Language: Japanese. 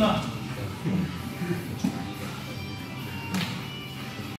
な